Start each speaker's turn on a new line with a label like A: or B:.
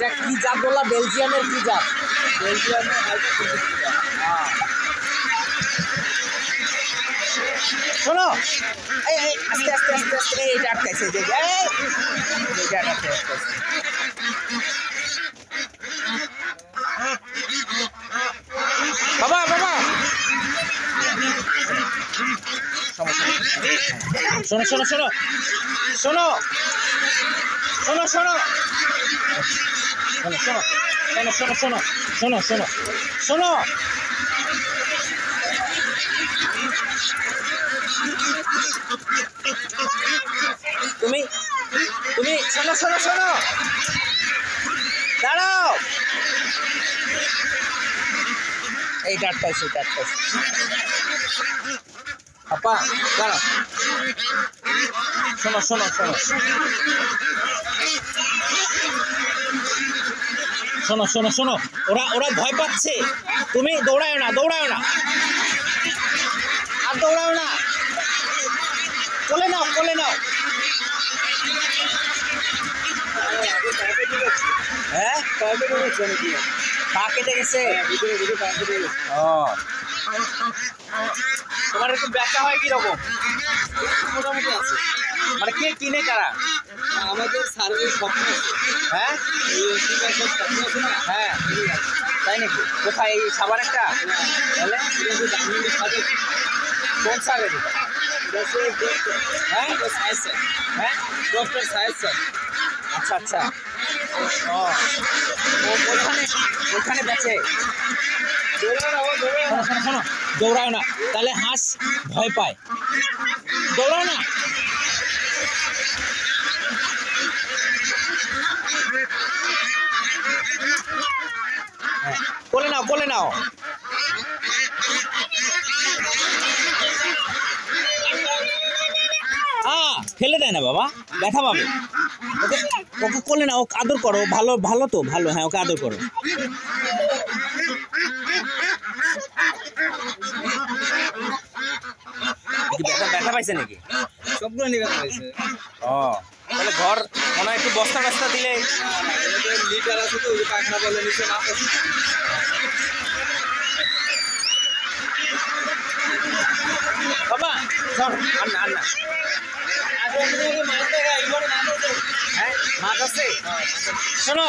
A: এটা কি জাত বললা বেলজিয়ামের কি জাত। শোনো আস্তে আস্তে আস্তে আস্তে যে যে, এইটা আটকাইছে আটকাইছে। বাবা বাবা শোনো শোনো শোনো শোনো শোনো শোনো Suena, suena, suena, suena, suena, suena, suena. Tumi, Tumi, suena, suena, suena. ¡Dalo! Ey, gato, ese. Papá, claro. Suena, suena, suena. শোনো শোনো শোনো। ওরা ওরা ভয় পাচ্ছে। তুমি দৌড়াও না দৌড়াও না। আর দৌড়াও না। কোলে নাও কোলে নাও। হ্যাঁ? তোমার একটু ব্যথা হয় কীরকম?
B: মোটামুটি আছে।
A: মানে কে কিনে কারা?
B: আমাদের সার্ভে স্বপ্ন
A: হ্যাঁ? হ্যাঁ। তাই নাকি? কোথায়? এই সাবার একটা? তাহলে? কোন
B: সার
A: হ্যাঁ?
B: সাহেব
A: হ্যাঁ?
B: ডক্টর সাহেব স্যার।
A: আচ্ছা আচ্ছা। ওখানে ওখানে বেঁচে দৌড়াও না। তাহলে হাঁস ভয় পায়। দৌড়াও না। কোলে নাও। ফেলে দেয় না বাবা ব্যথা পাবে। ওকে ওকে কোলে নাও ওকে আদর করো ভালো ভালো তো ভালো হ্যাঁ ওকে আদর করো। ব্যথা ব্যথা পাইছে নাকি?
B: সবগুলো নিবে হয়েছে
A: ও। তাহলে ঘর মনে হয় একটু বস্তা কাস্তা দিলে
B: লিটার আছে তো পাখনা বলে নিচে মাছ আছে
A: বাবা আর না আর না। হ্যাঁ মাছ আছে? শোনো।